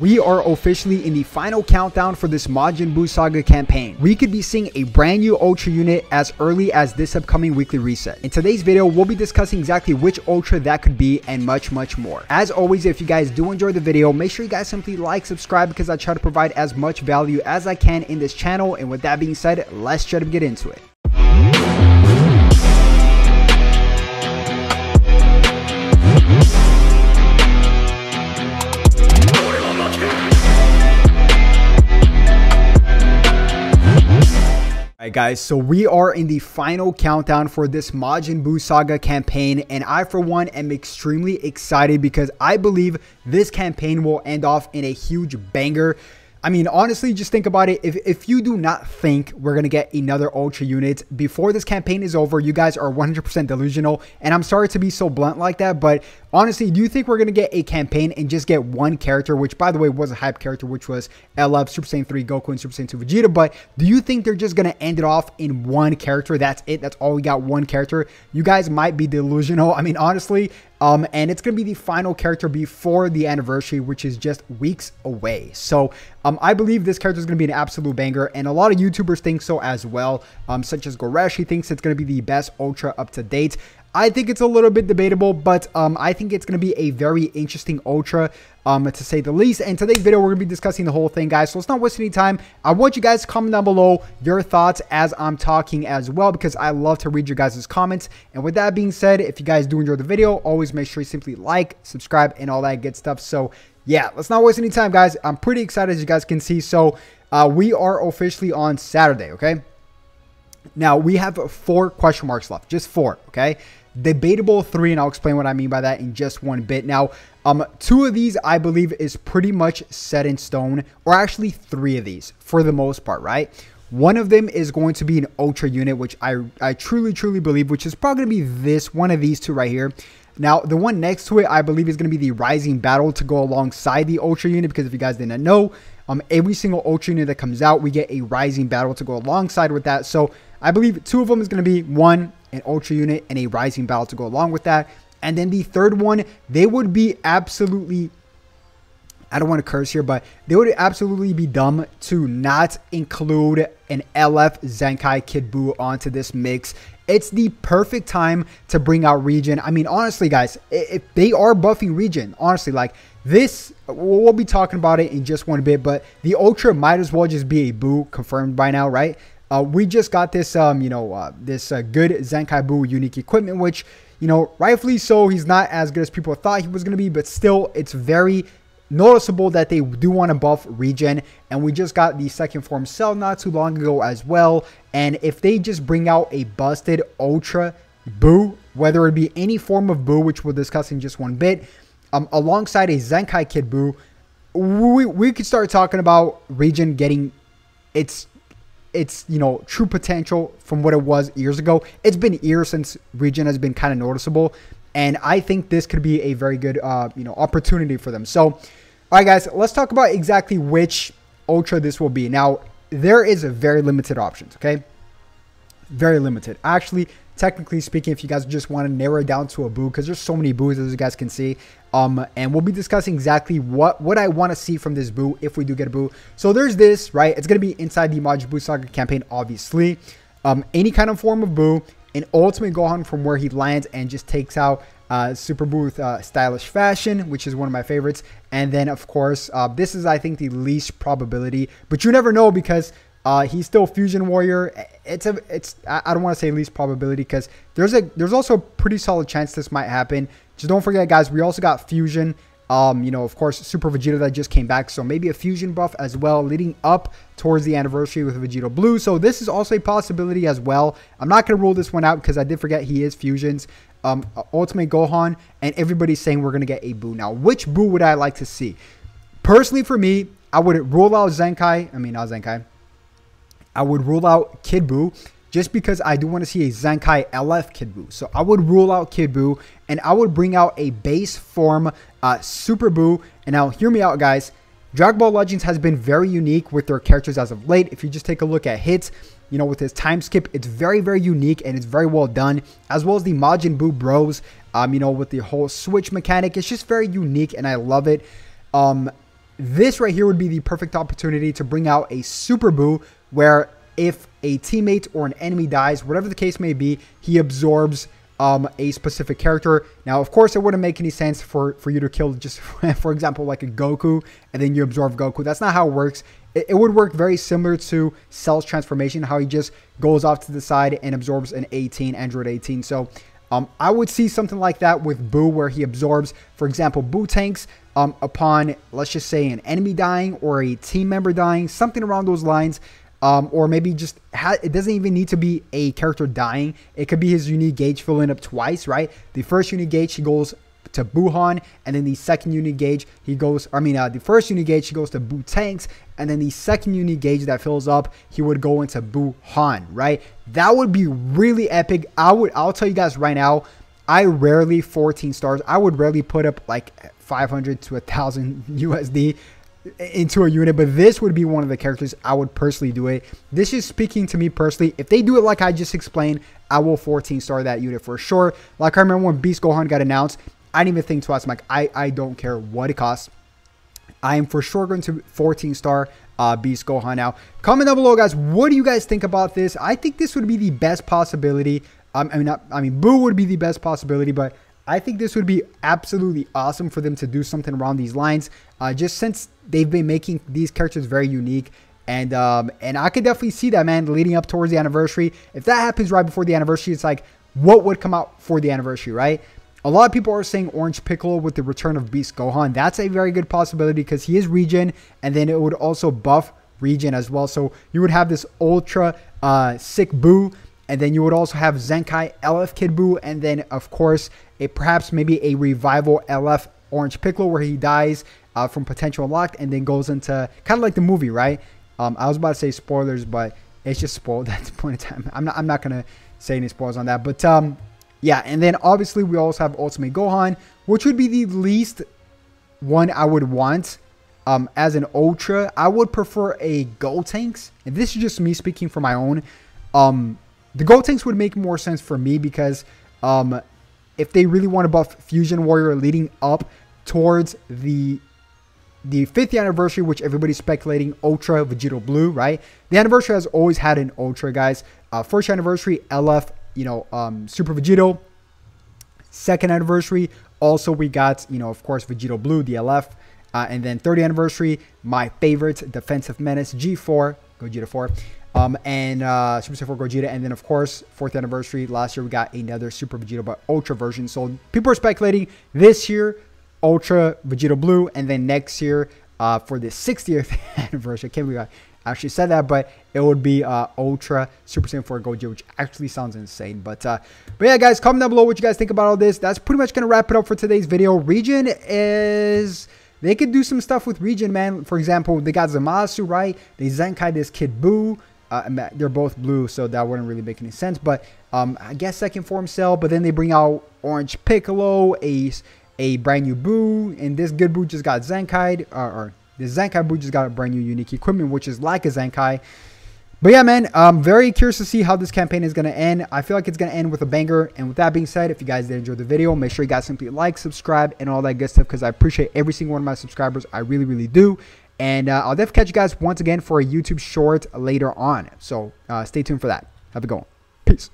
We are officially in the final countdown for this Majin Buu Saga campaign. We could be seeing a brand new Ultra unit as early as this upcoming weekly reset. In today's video, we'll be discussing exactly which Ultra that could be and much, much more. As always, if you guys do enjoy the video, make sure you guys simply like, subscribe because I try to provide as much value as I can in this channel. And with that being said, let's try to get into it. Alright guys, so we are in the final countdown for this Majin Buu Saga campaign and I for one am extremely excited because I believe this campaign will end off in a huge banger. I mean, honestly, just think about it. If, if you do not think we're going to get another Ultra unit before this campaign is over, you guys are 100% delusional. And I'm sorry to be so blunt like that, but honestly, do you think we're going to get a campaign and just get one character, which by the way was a hype character, which was LF, Super Saiyan 3, Goku, and Super Saiyan 2 Vegeta. But do you think they're just going to end it off in one character? That's it. That's all we got, one character. You guys might be delusional. I mean, honestly, um, and it's going to be the final character before the anniversary, which is just weeks away. So um, I believe this character is going to be an absolute banger, and a lot of YouTubers think so as well, um, such as Goreshi thinks it's going to be the best Ultra up to date. I think it's a little bit debatable, but um, I think it's going to be a very interesting Ultra, um, to say the least. And today's video, we're going to be discussing the whole thing, guys. So let's not waste any time. I want you guys to comment down below your thoughts as I'm talking as well, because I love to read your guys' comments. And with that being said, if you guys do enjoy the video, always make sure you simply like, subscribe, and all that good stuff. So yeah, let's not waste any time, guys. I'm pretty excited, as you guys can see. So uh, we are officially on Saturday, okay? Now, we have four question marks left, just four, okay? Debatable three, and I'll explain what I mean by that in just one bit. Now, um, two of these I believe is pretty much set in stone, or actually three of these for the most part, right? One of them is going to be an ultra unit, which I, I truly, truly believe, which is probably going to be this, one of these two right here. Now, the one next to it, I believe is going to be the Rising Battle to go alongside the Ultra unit, because if you guys didn't know, um, every single Ultra unit that comes out, we get a Rising Battle to go alongside with that. So, I believe two of them is going to be one, an Ultra unit, and a Rising Battle to go along with that. And then the third one, they would be absolutely I don't want to curse here, but they would absolutely be dumb to not include an LF Zenkai Kid Buu onto this mix. It's the perfect time to bring out Regen. I mean, honestly, guys, if they are buffing Regen, honestly, like this, we'll be talking about it in just one bit, but the Ultra might as well just be a Buu confirmed by now, right? Uh, we just got this, um, you know, uh, this uh, good Zenkai Buu unique equipment, which, you know, rightfully so, he's not as good as people thought he was going to be, but still, it's very noticeable that they do want to buff regen. And we just got the second form cell not too long ago as well. And if they just bring out a busted ultra Buu, whether it be any form of Buu, which we'll discuss in just one bit um, alongside a zenkai kid Buu, we, we could start talking about regen getting its its you know true potential from what it was years ago. It's been years since Regen has been kind of noticeable, and I think this could be a very good uh, you know opportunity for them. So, all right, guys, let's talk about exactly which Ultra this will be. Now, there is a very limited options. Okay, very limited. Actually, technically speaking, if you guys just want to narrow it down to a buu, because there's so many buus as you guys can see. Um, and we'll be discussing exactly what, what I want to see from this buu if we do get a buu. So there's this, right? It's to be inside the Majin Buu Saga campaign, obviously. Um, any kind of form of buu, an ultimate Gohan from where he lands and just takes out uh, Super Buu with uh, stylish fashion, which is one of my favorites. And then, of course, uh, this is, I think, the least probability. But you never know because uh, he's still Fusion Warrior. It's a, it's. I don't want to say least probability because there's a, there's also a pretty solid chance this might happen. Just don't forget, guys. We also got Fusion. Um, you know, of course, Super Vegeta that just came back, so maybe a fusion buff as well, leading up towards the anniversary with Vegito Blue. So this is also a possibility as well. I'm not gonna rule this one out because I did forget he is fusions. Um, Ultimate Gohan, and everybody's saying we're gonna get a Buu. Now, which Buu would I like to see? Personally, for me, I would rule out Zenkai. I mean, not Zenkai. I would rule out Kid Buu just because I do want to see a Zenkai LF Kid Buu. So I would rule out Kid Buu and I would bring out a base form uh, Super Buu. And now hear me out guys. Dragon Ball Legends has been very unique with their characters as of late. If you just take a look at Hit's, you know, with his time skip, it's very, very unique and it's very well done. As well as the Majin Buu Bros, um, you know, with the whole switch mechanic. It's just very unique and I love it. Um, this right here would be the perfect opportunity to bring out a Super Buu where if a teammate or an enemy dies, whatever the case may be, he absorbs um, a specific character. Now, of course, it wouldn't make any sense for, for you to kill just, for example, like a Goku, and then you absorb Goku. That's not how it works. It, it would work very similar to Cell's transformation, how he just goes off to the side and absorbs an 18, Android 18. So um, I would see something like that with Buu, where he absorbs, for example, Buutenks um, upon, let's just say, an enemy dying or a team member dying, something around those lines. Um, or maybe just ha- it doesn't even need to be a character dying. It could be his unique gauge filling up twice, right? The first unique gauge he goes to Buhan, and then the second unique gauge he goes. I mean, uh, the first unique gauge he goes to Buutenks, and then the second unique gauge that fills up he would go into Buhan, right? That would be really epic. I would. I'll tell you guys right now. I rarely 14 stars. I would rarely put up like 500 to a thousand USD into a unit, but this would be one of the characters I would personally do it. This is speaking to me personally. If they do it like I just explained, I will 14 star that unit for sure. Like I remember when Beast Gohan got announced, I didn't even think twice. I'm like, I, I don't care what it costs. I am for sure going to 14 star uh, Beast Gohan now. Comment down below, guys. What do you guys think about this? I think this would be the best possibility. Um, I mean, I mean, Buu would be the best possibility, but I think this would be absolutely awesome for them to do something around these lines. Uh, just since they've been making these characters very unique. And um, and I could definitely see that, man, leading up towards the anniversary. If that happens right before the anniversary, it's like, what would come out for the anniversary, right? A lot of people are saying Orange Piccolo with the return of Beast Gohan. That's a very good possibility because he is regen, and then it would also buff regen as well. So you would have this ultra uh, sick Buu, and then you would also have Zenkai LF Kid Buu, and then of course a perhaps maybe a revival LF Orange Piccolo where he dies uh, from potential unlocked and then goes into kind of like the movie, right? Um, I was about to say spoilers, but it's just spoiled at this point in time. I'm not, I'm not gonna say any spoilers on that, but um, yeah. And then obviously we also have Ultimate Gohan, which would be the least one I would want um, as an Ultra. I would prefer a Gotenks, and this is just me speaking for my own. Um, the Gold Gotenks would make more sense for me because um, if they really want to buff Fusion Warrior leading up towards the the fifth anniversary, which everybody's speculating, Ultra Vegito Blue, right? The anniversary has always had an Ultra, guys. Uh, first anniversary, LF, you know, um, Super Vegito. Second anniversary, also we got, you know, of course, Vegito Blue, the LF. Uh, and then third anniversary, my favorite defensive menace, G4, Gogeta 4. Um, and uh, Super Saiyan 4 Gogeta. And then, of course, fourth anniversary. Last year, we got another Super Vegeta but Ultra version. So people are speculating this year, Ultra Vegito Blue, and then next year uh, for the 60th anniversary. I can't believe I actually said that, but it would be uh, Ultra Super Saiyan 4 Gogeta, which actually sounds insane. But uh, but yeah, guys, comment down below what you guys think about all this. That's pretty much gonna wrap it up for today's video. Regen is they could do some stuff with Regen, man. For example, they got Zamasu, right? They Zenkai this Kid Buu. Uh, they're both blue, so that wouldn't really make any sense. But um, I guess second form cell. But then they bring out Orange Piccolo, Ace, a brand new Buu, and this good Buu just got Zenkai, or, or this Zenkai Buu just got a brand new unique equipment, which is like a Zenkai. But yeah, man, I'm very curious to see how this campaign is going to end. I feel like it's going to end with a banger. And with that being said, if you guys did enjoy the video, make sure you guys simply like, subscribe, and all that good stuff because I appreciate every single one of my subscribers. I really, really do. And uh, I'll definitely catch you guys once again for a YouTube short later on. So uh, stay tuned for that. Have a good one. Peace.